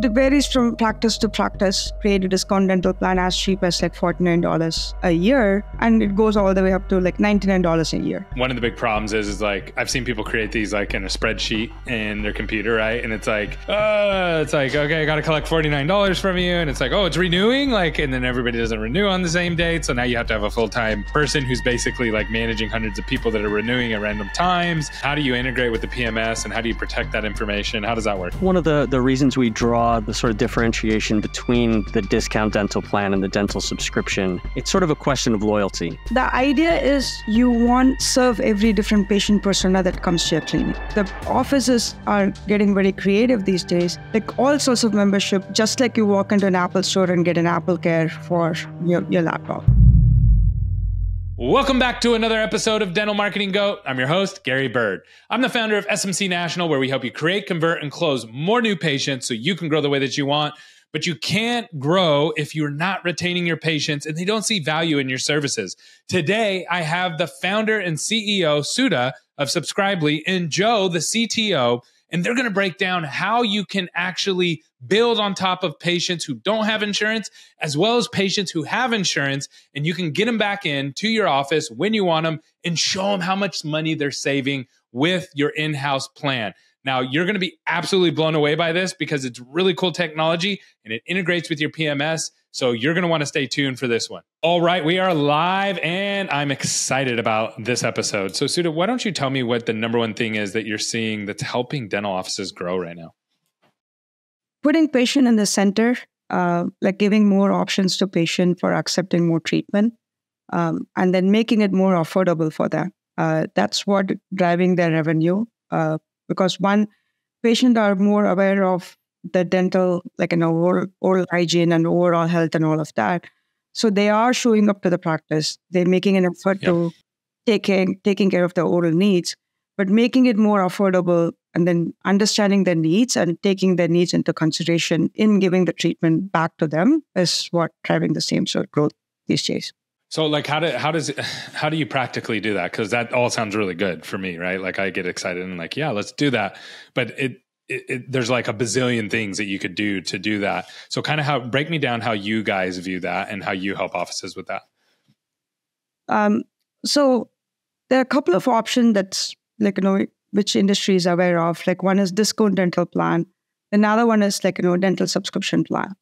It varies from practice to practice. Create a discount dental plan as cheap as like $49 a year, and it goes all the way up to like $99 a year. One of the big problems is, is like I've seen people create these like in a spreadsheet in their computer, right? And it's like, uh, it's like, okay, I got to collect $49 from you. And it's like, oh, it's renewing. Like, and then everybody doesn't renew on the same date. So now you have to have a full time person who's basically like managing hundreds of people that are renewing at random times. How do you integrate with the PMS and how do you protect that information? How does that work? One of the, the reasons we draw the sort of differentiation between the discount dental plan and the dental subscription, it's sort of a question of loyalty. The idea is you want to serve every different patient persona that comes to your clinic. The offices are getting very creative these days, like all sorts of membership, just like you walk into an Apple store and get an Apple Care for your, your laptop. Welcome back to another episode of Dental Marketing Goat. I'm your host, Gary Bird. I'm the founder of SMC National, where we help you create, convert, and close more new patients so you can grow the way that you want. But you can't grow if you're not retaining your patients and they don't see value in your services. Today, I have the founder and CEO, Sudha, of Subscribili, and Joe, the CTO and they're going to break down how you can actually build on top of patients who don't have insurance, as well as patients who have insurance, and you can get them back in to your office when you want them and show them how much money they're saving with your in house plan. Now, you're going to be absolutely blown away by this because it's really cool technology and it integrates with your PMS. So you're going to want to stay tuned for this one. All right, we are live and I'm excited about this episode. So, Sudha, why don't you tell me what the number one thing is that you're seeing that's helping dental offices grow right now? Putting patient in the center, uh, like giving more options to patient for accepting more treatment, um, and then making it more affordable for them. Uh, that's what driving their revenue. Uh, because one, patient are more aware of the dental, like you know, oral, oral hygiene and overall health and all of that. So they are showing up to the practice. They're making an effort yep. to taking taking care of their oral needs, but making it more affordable and then understanding their needs and taking their needs into consideration in giving the treatment back to them is what driving the same sort of growth these days. So like how do how does how do you practically do that? Because that all sounds really good for me, right? Like I get excited and like, yeah, let's do that. But it it, it, there's like a bazillion things that you could do to do that. So, kind of how break me down how you guys view that and how you help offices with that. Um, so there are a couple of options that's like you know which industries are aware of. Like one is discount dental plan, another one is like you know dental subscription plan.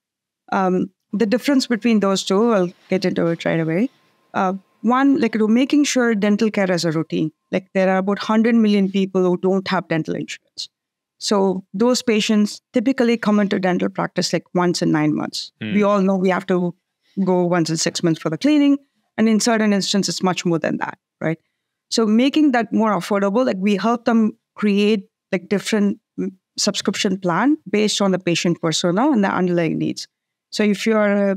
Um, the difference between those two, I'll get into it right away. Uh, one, like you know, making sure dental care is a routine. Like there are about 100 million people who don't have dental insurance. So those patients typically come into dental practice like once in nine months. Mm. We all know we have to go once in six months for the cleaning. And in certain instances, it's much more than that, right? So making that more affordable, like we help them create like different mm, subscription plan based on the patient persona and the underlying needs. So if you're a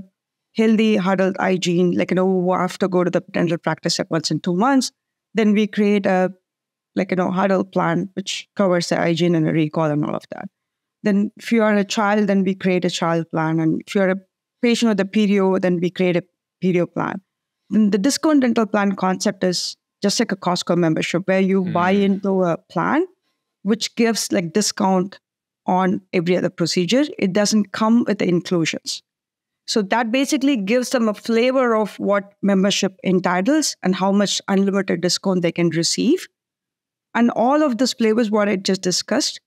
healthy adult hygiene, like you know, who have to go to the dental practice like once in two months, then we create a like you know huddle plan which covers the hygiene and the recall and all of that. Then if you are a child then we create a child plan. And if you're a patient with a perio then we create a perio plan. Then the discount dental plan concept is just like a costco membership where you mm. buy into a plan which gives like discount on every other procedure. It doesn't come with the inclusions. So that basically gives them a flavor of what membership entitles and how much unlimited discount they can receive and all of this flavors, what I just discussed,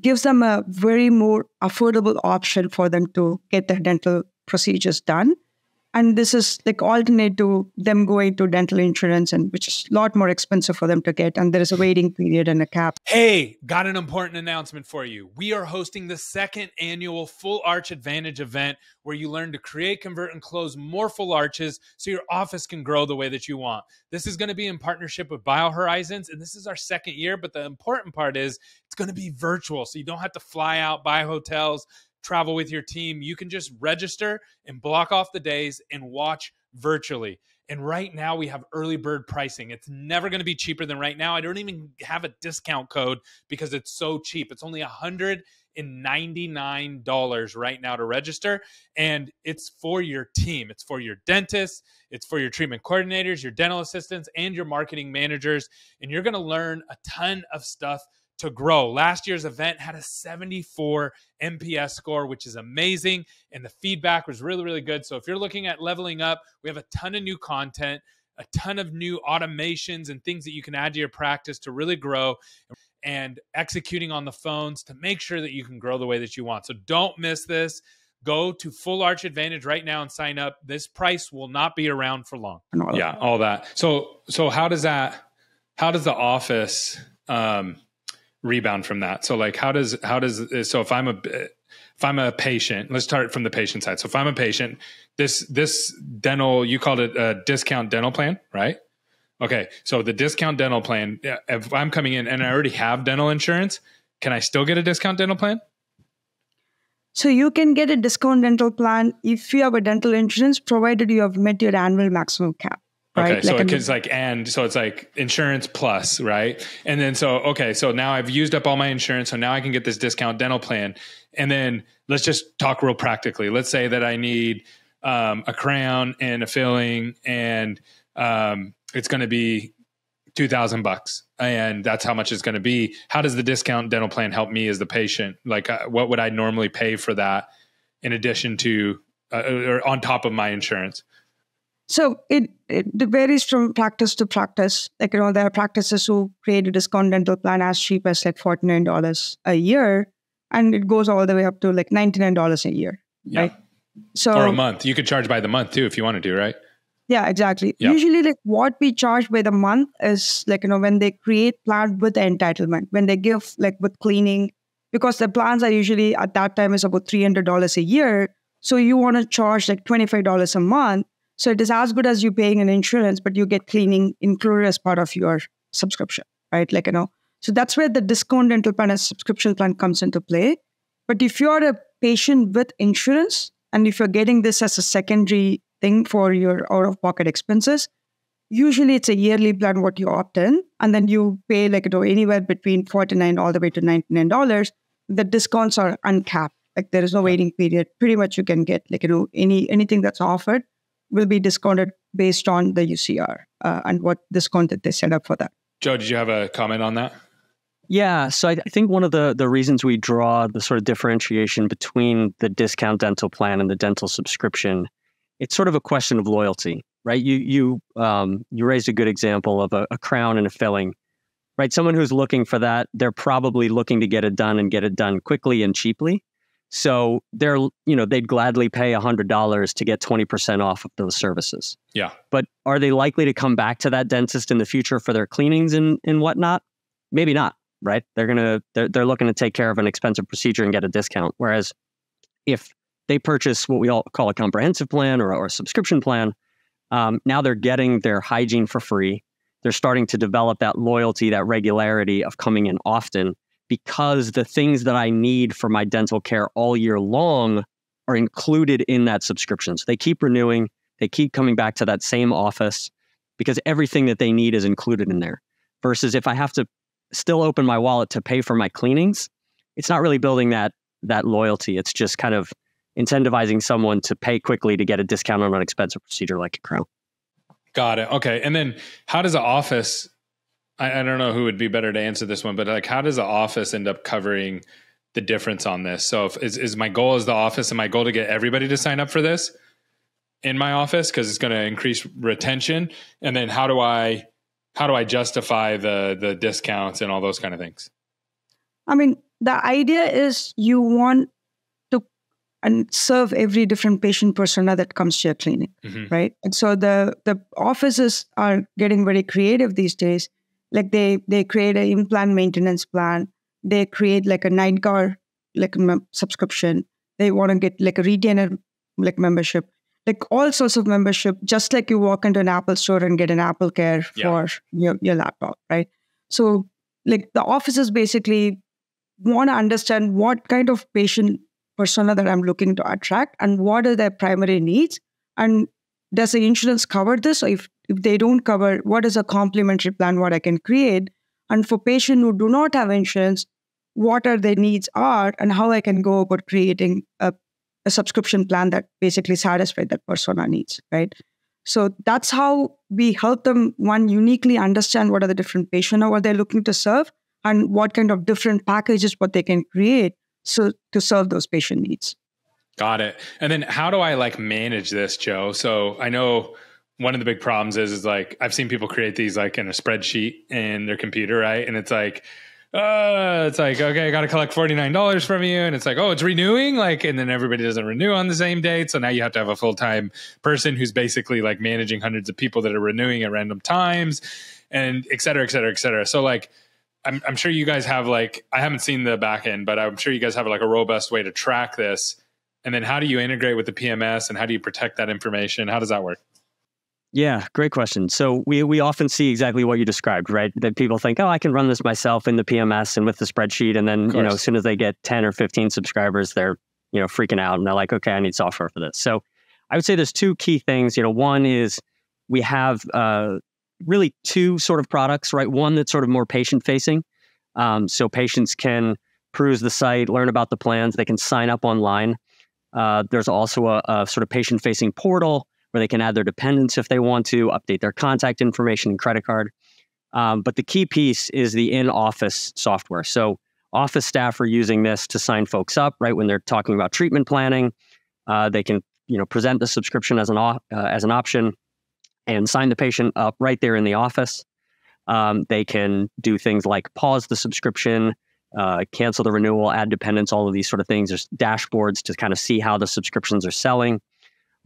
gives them a very more affordable option for them to get their dental procedures done and this is like alternate to them going to dental insurance and which is a lot more expensive for them to get. And there is a waiting period and a cap. Hey got an important announcement for you. We are hosting the second annual full arch advantage event where you learn to create convert and close more full arches so your office can grow the way that you want. This is going to be in partnership with BioHorizons and this is our second year but the important part is it's going to be virtual so you don't have to fly out buy hotels travel with your team, you can just register and block off the days and watch virtually. And right now we have early bird pricing. It's never going to be cheaper than right now. I don't even have a discount code because it's so cheap. It's only $199 right now to register. And it's for your team. It's for your dentists, it's for your treatment coordinators, your dental assistants, and your marketing managers. And you're going to learn a ton of stuff to grow. Last year's event had a 74 NPS score, which is amazing. And the feedback was really, really good. So if you're looking at leveling up, we have a ton of new content, a ton of new automations and things that you can add to your practice to really grow and executing on the phones to make sure that you can grow the way that you want. So don't miss this. Go to Full Arch Advantage right now and sign up. This price will not be around for long. Yeah, all that. So so how does that how does the office um rebound from that. So like how does how does so if I'm a if I'm a patient, let's start from the patient side. So if I'm a patient, this this dental you called it a discount dental plan, right? Okay, so the discount dental plan. If I'm coming in and I already have dental insurance, can I still get a discount dental plan? So you can get a discount dental plan if you have a dental insurance, provided you have met your annual maximum cap. Right? Okay, so like it's like and so it's like insurance plus, right? And then so okay, so now I've used up all my insurance, so now I can get this discount dental plan. And then let's just talk real practically. Let's say that I need um, a crown and a filling, and um, it's going to be two thousand bucks, and that's how much it's going to be. How does the discount dental plan help me as the patient? Like, uh, what would I normally pay for that in addition to uh, or on top of my insurance? So it, it varies from practice to practice. Like, you know, there are practices who create a discount dental plan as cheap as like $49 a year. And it goes all the way up to like $99 a year. Yeah. Right. So, or a month. You could charge by the month too if you wanted to, right? Yeah, exactly. Yeah. Usually, like what we charge by the month is like, you know, when they create plan with the entitlement, when they give like with cleaning, because the plans are usually at that time is about $300 a year. So you want to charge like $25 a month so it is as good as you paying an insurance, but you get cleaning included as part of your subscription, right? Like, you know, so that's where the discount dental plan and subscription plan comes into play. But if you're a patient with insurance and if you're getting this as a secondary thing for your out of pocket expenses, usually it's a yearly plan what you opt in and then you pay like you know anywhere between 49 all the way to $99 the discounts are uncapped. Like there is no waiting period. Pretty much you can get like you know any anything that's offered will be discounted based on the UCR uh, and what discount that they set up for that. Joe, did you have a comment on that? Yeah, so I, think one of the the reasons we draw the sort of differentiation between the discount dental plan and the dental subscription, it's sort of a question of loyalty, right? You you um, you raised a good example of a, a crown and a filling, right? Someone who's looking for that, they're probably looking to get it done and get it done quickly and cheaply. So they're, you know, they'd gladly pay $100 to get 20% off of those services. Yeah. But are they likely to come back to that dentist in the future for their cleanings and, and whatnot? Maybe not, right? They're going to, they're, they're looking to take care of an expensive procedure and get a discount. Whereas if they purchase what we all call a comprehensive plan or, or a subscription plan, um, now they're getting their hygiene for free. They're starting to develop that loyalty, that regularity of coming in often because the things that I need for my dental care all year long are included in that subscription. So they keep renewing, they keep coming back to that same office because everything that they need is included in there. Versus if I have to still open my wallet to pay for my cleanings, it's not really building that that loyalty. It's just kind of incentivizing someone to pay quickly to get a discount on an expensive procedure like a crown. Got it. Okay. And then how does the office I, I don't know who would be better to answer this one, but like, how does the office end up covering the difference on this? So, if, is is my goal as the office and my goal to get everybody to sign up for this in my office because it's going to increase retention? And then how do I how do I justify the the discounts and all those kind of things? I mean, the idea is you want to and serve every different patient persona that comes to your clinic, mm-hmm. right? And so the the offices are getting very creative these days like they they create an implant maintenance plan. They create like a night guard like a mem- subscription. They want to get like a retainer like membership. Like all sorts of membership just like you walk into an apple store and get an apple care for yeah. your, your laptop right? So like the offices basically want to understand what kind of patient persona that i'm looking to attract and what are their primary needs and does the insurance cover this? Or if if they don't cover what is a complementary plan what i can create? And for patients who do not have insurance what are their needs are and how i can go about creating a, a subscription plan that basically satisfies that persona needs right? So that's how we help them one uniquely understand what are the different patients or what they're looking to serve and what kind of different packages what they can create so to serve those patient needs. Got it. And then how do I like manage this, Joe? So I know one of the big problems is is like I've seen people create these like in a spreadsheet in their computer, right? And it's like uh, it's like, okay, I got to collect $49 from you. And it's like, oh, it's renewing. Like, and then everybody doesn't renew on the same date. So now you have to have a full time person who's basically like managing hundreds of people that are renewing at random times and et cetera, et cetera, et cetera. So, like, I'm, I'm sure you guys have like, I haven't seen the back end, but I'm sure you guys have like a robust way to track this. And then how do you integrate with the PMS and how do you protect that information? How does that work? Yeah, great question. So we we often see exactly what you described, right? That people think, oh, I can run this myself in the PMS and with the spreadsheet, and then you know, as soon as they get ten or fifteen subscribers, they're you know freaking out and they're like, okay, I need software for this. So I would say there's two key things. You know, one is we have uh, really two sort of products, right? One that's sort of more patient facing, um, so patients can peruse the site, learn about the plans, they can sign up online. Uh, there's also a, a sort of patient facing portal where they can add their dependents if they want to, update their contact information and credit card. Um, but the key piece is the in office software. So office staff are using this to sign folks up, right? When they're talking about treatment planning, uh, they can you know present the subscription as an uh, as an option and sign the patient up right there in the office. Um, they can do things like pause the subscription, uh, cancel the renewal, add dependents, all of these sort of things. There's dashboards to kind of see how the subscriptions are selling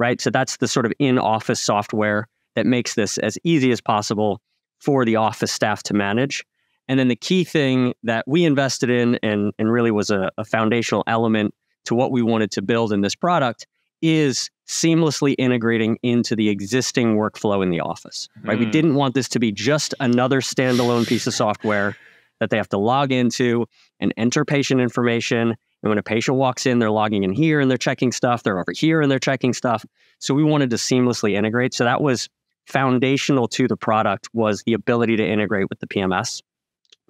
right? So that's the sort of in office software that makes this as easy as possible for the office staff to manage. And then the key thing that we invested in and, and really was a, a foundational element to what we wanted to build in this product is seamlessly integrating into the existing workflow in the office. Right? Mm. We hmm. didn't want this to be just another standalone piece of software that they have to log into and enter patient information and when a patient walks in, they're logging in here and they're checking stuff. They're over here and they're checking stuff. So we wanted to seamlessly integrate. So that was foundational to the product was the ability to integrate with the PMS.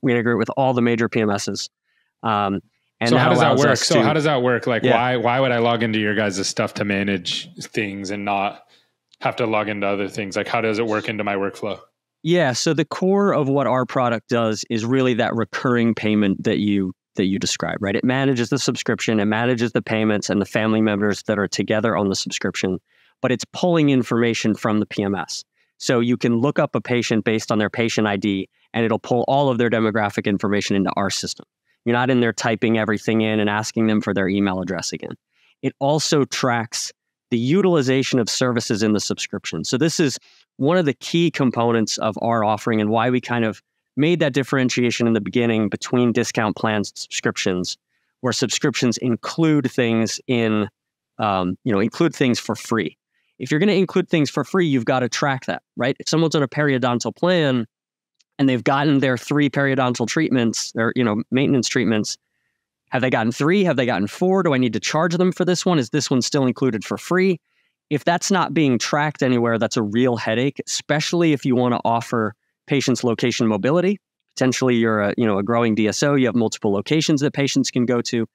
We integrate with all the major PMSs. Um, and so how does that work? So to, how does that work? Like yeah. why why would I log into your guys' stuff to manage things and not have to log into other things? Like how does it work into my workflow? Yeah, so the core of what our product does is really that recurring payment that you that you describe, right? It manages the subscription, it manages the payments and the family members that are together on the subscription, but it's pulling information from the PMS. So you can look up a patient based on their patient ID and it'll pull all of their demographic information into our system. You're not in there typing everything in and asking them for their email address again. It also tracks the utilization of services in the subscription. So this is one of the key components of our offering and why we kind of made that differentiation in the beginning between discount plans and subscriptions, where subscriptions include things in, um, you know, include things for free. If you're going to include things for free, you've got to track that, right? If someone's on a periodontal plan and they've gotten their three periodontal treatments, their you know maintenance treatments, have they gotten three? Have they gotten four? Do I need to charge them for this one? Is this one still included for free? If that's not being tracked anywhere, that's a real headache, especially if you want to offer patients' location mobility. Potentially, you're a you know a growing DSO. You have multiple locations that patients can go to.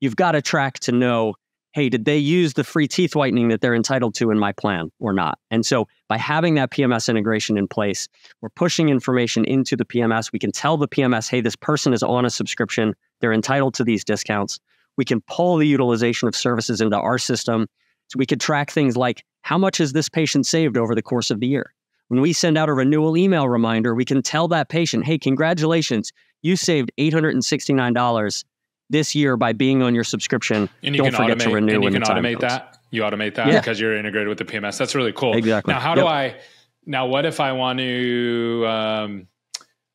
You've got to track to know, hey, did they use the free teeth whitening that they're entitled to in my plan or not? And so, by having that PMS integration in place, we're pushing information into the PMS. We can tell the PMS, hey, this person is on a subscription. They're entitled to these discounts. We can pull the utilization of services into our system. So we could track things like how much has this patient saved over the course of the year? When we send out a renewal email reminder, we can tell that patient, hey, congratulations, you saved $869 this year by being on your subscription. And you Don't can forget automate, to renew and you can automate that. You automate that yeah. because you're integrated with the PMS. That's really cool. Exactly. Now, how yep. do I? Now, what if I want to? Um,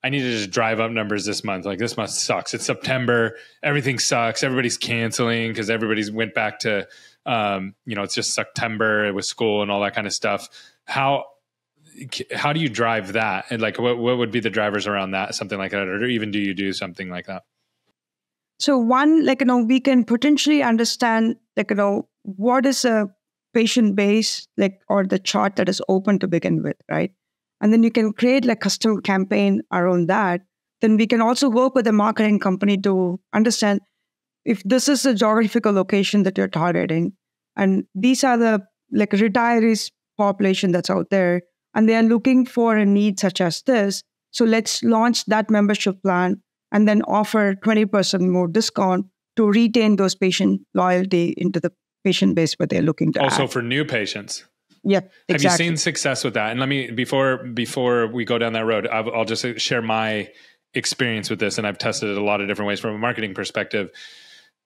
I need to just drive up numbers this month. Like this month sucks. It's September. Everything sucks. Everybody's canceling because everybody's went back to, um, you know, it's just September with school and all that kind of stuff. How how do you drive that? And like, what, what would be the drivers around that? Something like that, or even do you do something like that? So one, like, you know, we can potentially understand, like, you know, what is a patient base, like, or the chart that is open to begin with, right? And then you can create like custom campaign around that. Then we can also work with a marketing company to understand if this is a geographical location that you're targeting, and these are the like retirees population that's out there and they are looking for a need such as this. So let's launch that membership plan and then offer 20% more discount to retain those patient loyalty into the patient base where they're looking to also add. for new patients yeah exactly. have you seen success with that and let me before before we go down that road I'll, I'll just share my experience with this and i've tested it a lot of different ways from a marketing perspective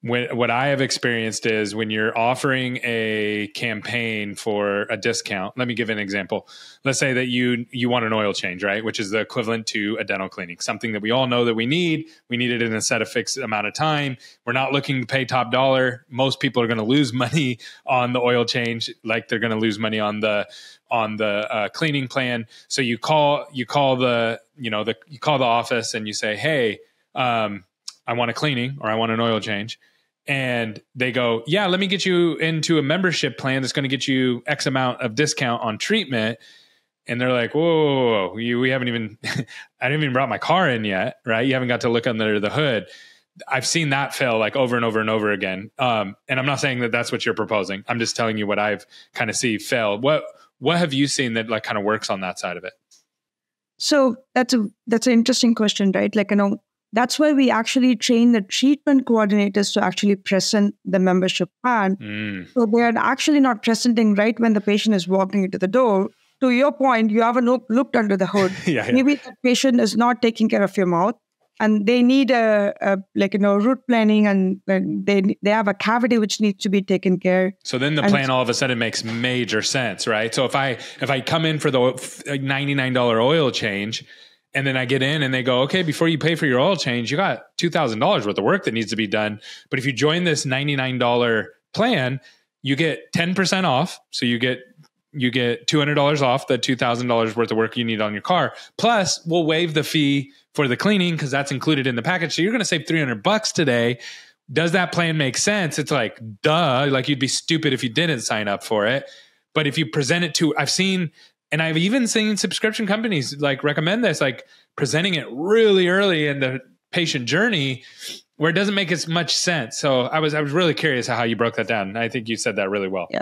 when what I have experienced is when you're offering a campaign for a discount. Let me give an example. Let's say that you you want an oil change, right, which is the equivalent to a dental cleaning, something that we all know that we need. We need it in a set of fixed amount of time. We're not looking to pay top dollar. Most people are going to lose money on the oil change, like they're going to lose money on the on the uh, cleaning plan. So you call you call the you know the you call the office and you say, hey. Um, I want a cleaning or I want an oil change and they go, "Yeah, let me get you into a membership plan that's going to get you X amount of discount on treatment." And they're like, "Whoa, whoa, whoa. You, we haven't even, I didn't even brought my car in yet, right? You haven't got to look under the hood." I've seen that fail like over and over and over again. Um, and I'm not saying that that's what you're proposing. I'm just telling you what I've kind of see fail. What what have you seen that like kind of works on that side of it? So that's a that's an interesting question, right? Like you know, that's why we actually train the treatment coordinators to actually present the membership plan. Mm. So they are actually not presenting right when the patient is walking into the door. To your point, you haven't looked under the hood. yeah, yeah. Maybe the patient is not taking care of your mouth and they need a, a, like you know root planing and they they have a cavity which needs to be taken care so then the plan all of a sudden makes major sense right so if i if i come in for the $99 oil change and then I get in and they go, okay, before you pay for your oil change, you got $2,000 worth of work that needs to be done. But if you join this $99 plan, you get 10% off. So you get you get $200 off the $2,000 worth of work you need on your car. Plus, we'll waive the fee for the cleaning because that's included in the package. So you're going to save 300 bucks today. Does that plan make sense? It's like, duh, like you'd be stupid if you didn't sign up for it. But if you present it to, I've seen and I've even seen subscription companies like recommend this, like presenting it really early in the patient journey where it doesn't make as much sense. So I was I was really curious how you broke that down. I think you said that really well. Yeah.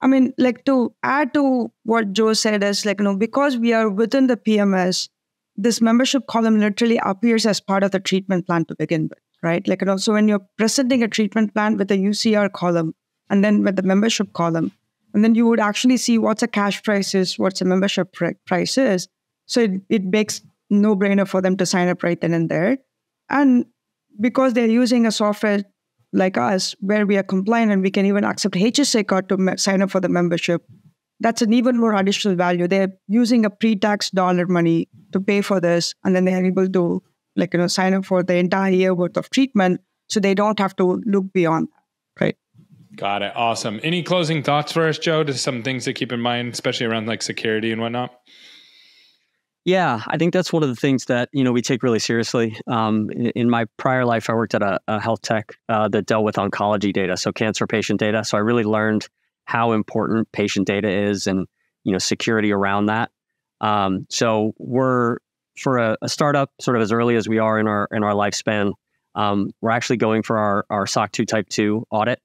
I mean, like to add to what Joe said is like, you know, because we are within the PMS, this membership column literally appears as part of the treatment plan to begin with, right? Like, you know, so when you're presenting a treatment plan with the UCR column and then with the membership column, and then you would actually see what's a cash price is, what's a membership pr- price is. So it, it makes no brainer for them to sign up right then and there. And because they're using a software like us, where we are compliant and we can even accept HSA card to me- sign up for the membership, that's an even more additional value. They're using a pre-tax dollar money to pay for this, and then they're able to, like you know, sign up for the entire year worth of treatment, so they don't have to look beyond that, right? Got it. Awesome. Any closing thoughts for us, Joe? Just some things to keep in mind, especially around like security and whatnot. Yeah, I think that's one of the things that you know we take really seriously. Um, in, in, my prior life, I worked at a, a health tech uh, that dealt with oncology data, so cancer patient data. So I really learned how important patient data is, and you know security around that. Um, so we're for a, a, startup, sort of as early as we are in our in our lifespan, um, we're actually going for our our SOC two Type two audit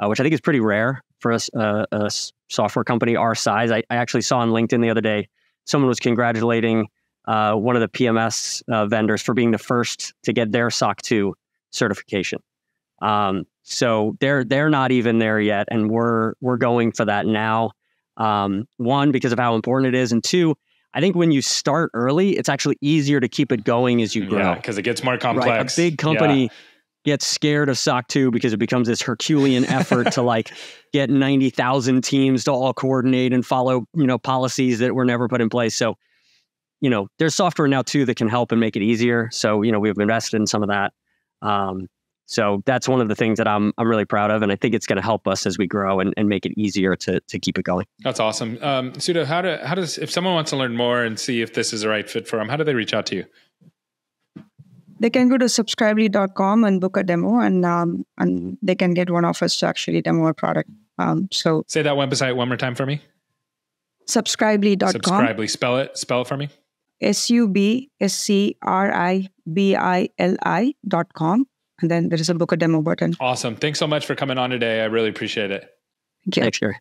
uh, which I think is pretty rare for a, a, a software company our size. I, I, actually saw on LinkedIn the other day someone was congratulating uh, one of the PMS uh, vendors for being the first to get their SOC 2 certification. Um, so they're they're not even there yet, and we're we're going for that now. Um, one because of how important it is, and two, I think when you start early, it's actually easier to keep it going as you grow. Yeah, because it gets more complex. Right? A big company. Yeah gets scared of SOC 2 because it becomes this Herculean effort to like get 90,000 teams to all coordinate and follow, you know, policies that were never put in place. So, you know, there's software now too that can help and make it easier. So, you know, we've invested in some of that. Um, so that's one of the things that I'm I'm really proud of, and I think it's going to help us as we grow and, and make it easier to to keep it going. That's awesome, um, Sudha. How do how does if someone wants to learn more and see if this is the right fit for them, how do they reach out to you? They can go to subscribili.com and book a demo and um, and they can get one of us to actually demo a product. Um, so say that website one more time for me. Subscribili.com. Subscribili. Spell it. Spell it for me. S U B S C R I B I L I dot com. And then there is a book a demo button. Awesome. Thanks so much for coming on today. I really appreciate it. Thank you. Thanks, Gary.